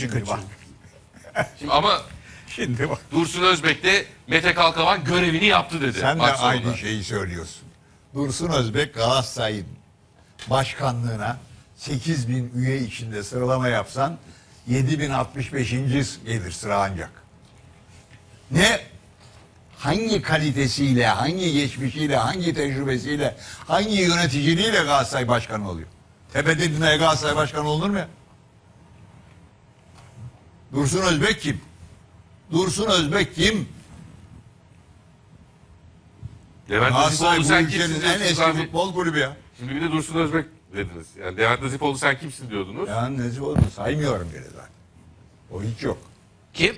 Şimdi bak. Şimdi ama Şimdi bak. Dursun Özbek de Mete Kalkavan görevini yaptı dedi. Sen de maç sonunda. aynı şeyi söylüyorsun. Dursun Özbek Galatasaray'ın başkanlığına 8 bin üye içinde sıralama yapsan 7065. gelir sıra ancak. Ne hangi kalitesiyle, hangi geçmişiyle, hangi tecrübesiyle, hangi yöneticiliğiyle Galatasaray başkanı oluyor? Tepede Galatasaray başkanı olur mu ya? Dursun Özbek kim? Dursun Özbek kim? Levent bu sen kimsin en eski abi? futbol kulübü ya. Şimdi bir de Dursun Özbek dediniz. Yani Levent Nazifoğlu sen kimsin diyordunuz. Ya nesi oldu saymıyorum bile zaten. O hiç yok. Kim?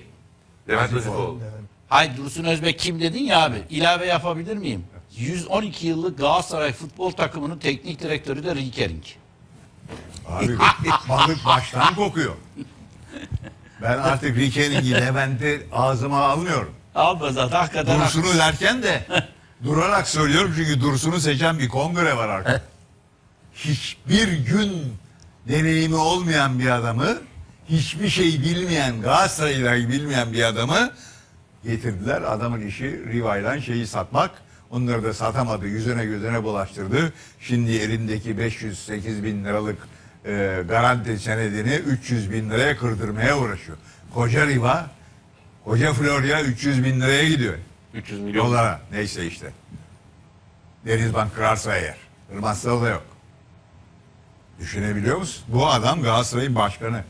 Levent Nazifoğlu. Nazifoğlu. Hay Dursun Özbek kim dedin ya abi. İlave yapabilir miyim? 112 yıllık Galatasaray futbol takımının teknik direktörü de Riekering. Abi balık baştan kokuyor. Ben artık Rikering'i Levent'i ağzıma almıyorum. Alma zaten hakikaten. Dursun'u derken de durarak söylüyorum çünkü Dursun'u seçen bir kongre var artık. Hiçbir gün deneyimi olmayan bir adamı, hiçbir şey bilmeyen, Galatasaray'ı bilmeyen bir adamı getirdiler. Adamın işi Riva'yla şeyi satmak. Onları da satamadı. Yüzüne gözüne bulaştırdı. Şimdi elindeki 508 bin liralık e, garanti senedini 300 bin liraya kırdırmaya uğraşıyor. Koca Riva, koca Florya 300 bin liraya gidiyor. 300 milyon. Dolara. Neyse işte. Denizbank kırarsa eğer. Kırmazsa o da yok. Düşünebiliyor musun? Bu adam Galatasaray'ın başkanı.